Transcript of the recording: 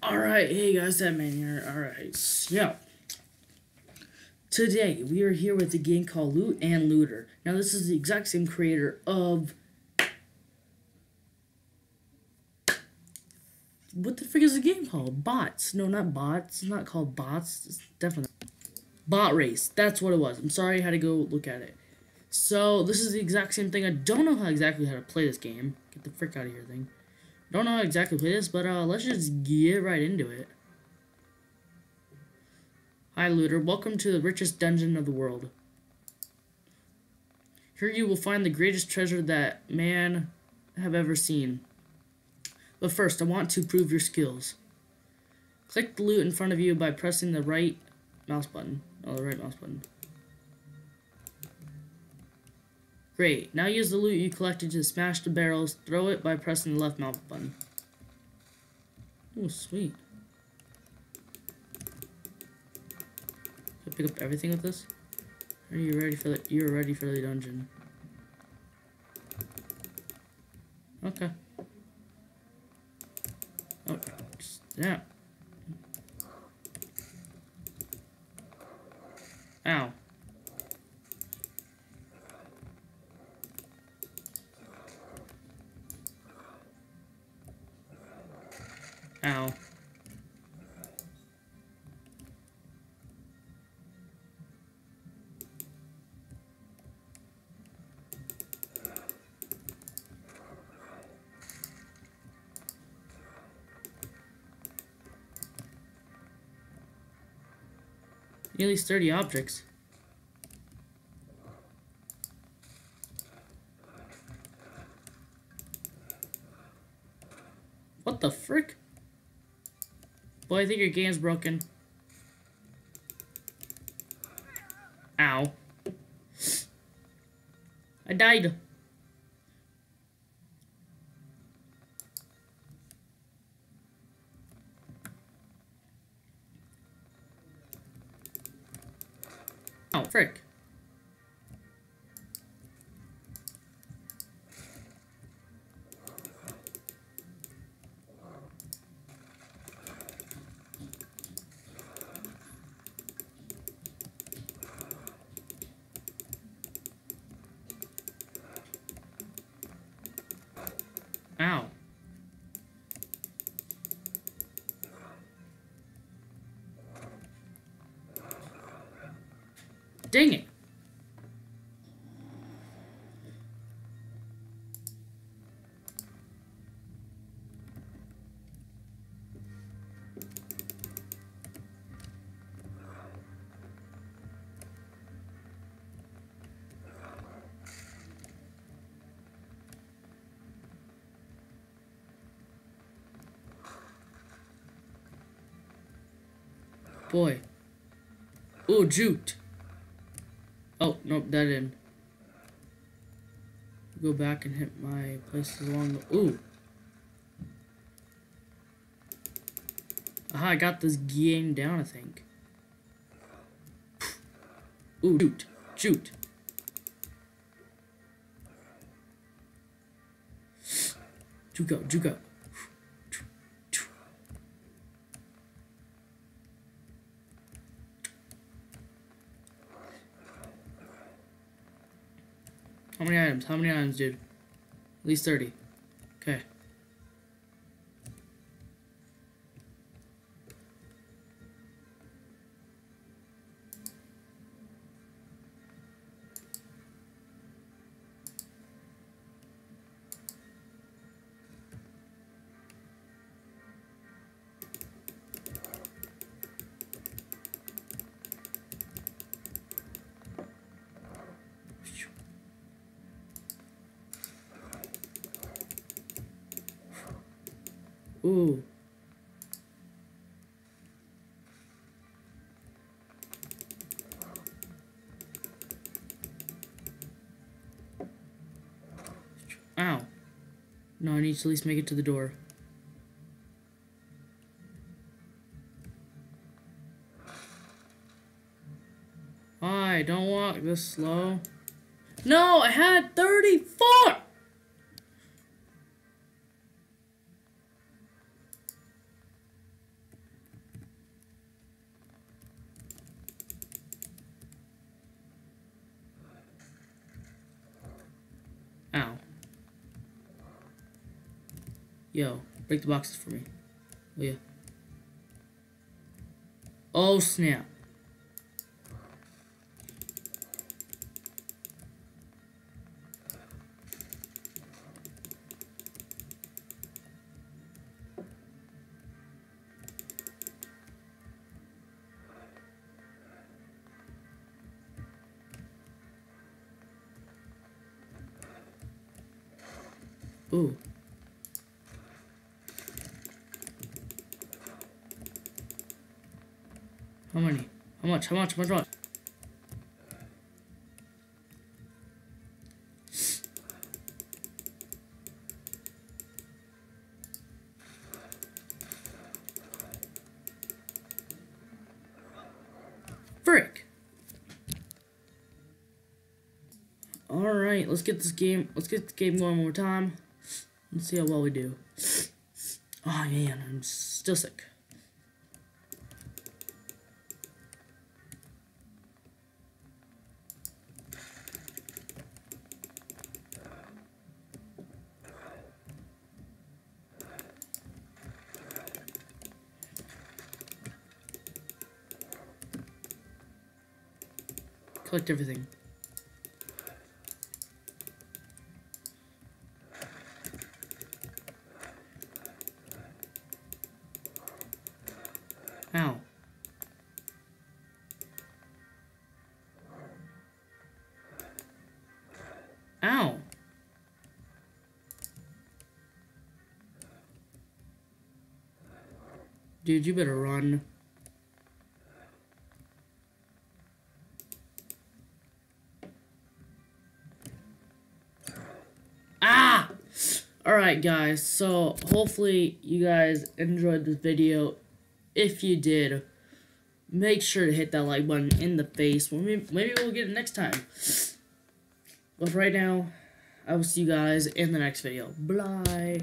Alright, hey guys, that man here. Alright, so today we are here with a game called Loot and Looter. Now, this is the exact same creator of. What the frick is the game called? Bots. No, not bots. It's not called bots. It's definitely. Bot Race. That's what it was. I'm sorry I had to go look at it. So, this is the exact same thing. I don't know how exactly how to play this game. Get the frick out of here thing. Don't know how exactly play this, but uh, let's just get right into it. Hi, looter. Welcome to the richest dungeon of the world. Here you will find the greatest treasure that man have ever seen. But first, I want to prove your skills. Click the loot in front of you by pressing the right mouse button. Oh, the right mouse button. Great. Now use the loot you collected to smash the barrels. Throw it by pressing the left mouse button. Oh, sweet. I pick up everything with this? Are you ready for the you're ready for the dungeon? Okay. Oh, yeah. Ow. Nearly 30 objects. What the frick? Boy, I think your game's broken. Ow. I died. Oh, frick. Ow. Dang it. Boy. Ooh, jute. Oh, nope, that didn't. Go back and hit my places along the... Ooh. Aha, I got this game down, I think. Ooh, jute. Jute. Juke out, juke out. How many items? How many items, dude? At least 30. Okay. Ooh. Ow. No, I need to at least make it to the door. Hi, don't walk this slow. No, I had Ow. Yo, break the boxes for me. Oh, Will ya? Oh snap. Ooh. How many? How much? How much? How much? How much? Frick! Alright, let's get this game, let's get the game going one more time. Let's see how well we do. Ah, oh man, I'm still sick. Collect everything. Ow. Ow. Dude, you better run. Ah! Alright guys, so hopefully you guys enjoyed this video. If you did, make sure to hit that like button in the face. Maybe, we'll get it next time. But right now, I will see you guys in the next video. Bye.